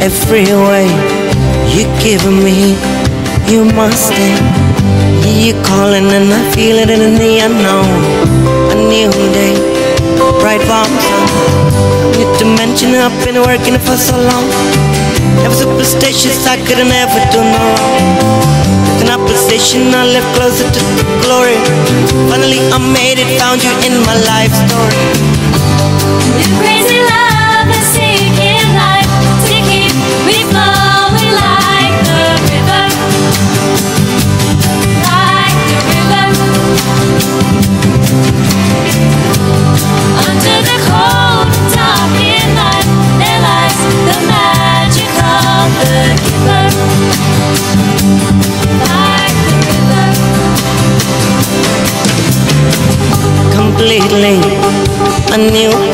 every way you give me, you must stay. You calling and I feel it in the unknown. A new day, bright sun. New dimension I've been working for so long. Never superstitious, I could never do no wrong. An opposition, I live closer to the glory. Finally, I made it, found you in my life story. New crazy love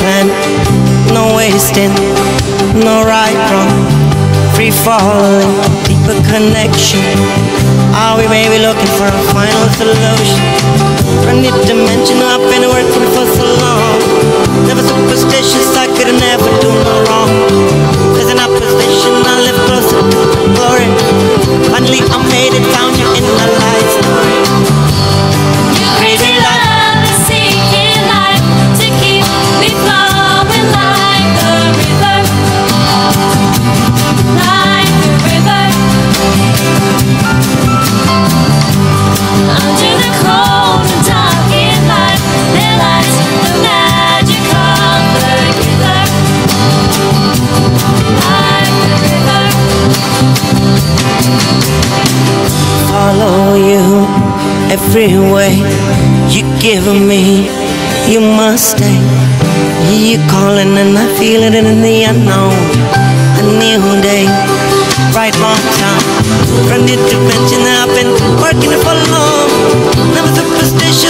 new. No wasting, no right wrong. Free falling, deeper connection. Are we maybe looking for a final solution? A new dimension, I've been working for so long. Never superstitious, I could never do no wrong. Every way you give me you must stay. You calling and I feel it in the unknown. A new day right long time. From the dimension I've been working for long. Never superstitious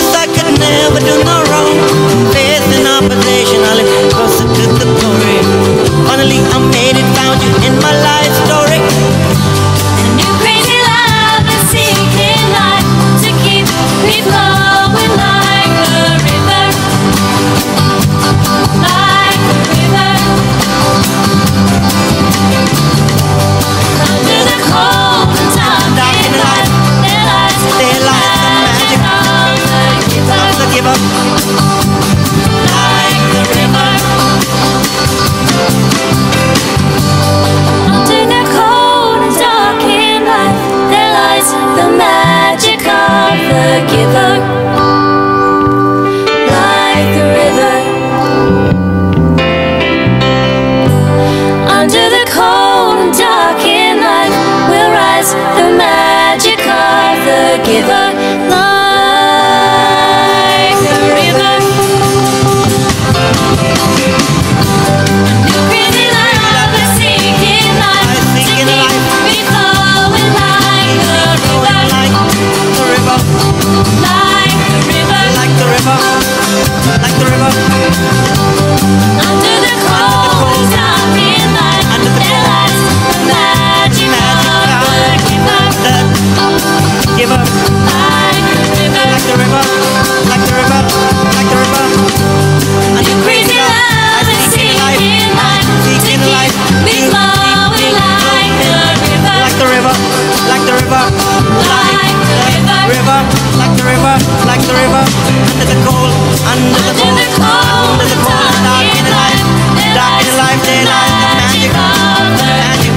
Under the cold, under the cold, dark in the dark in the daylight, the magic, the magic the magic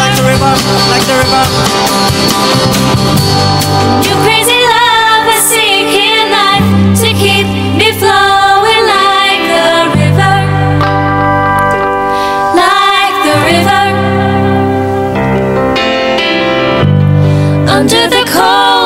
like the river, like the river, like the river. Crazy love is seeking life to keep me flowing like the river, like the river. Under the cold.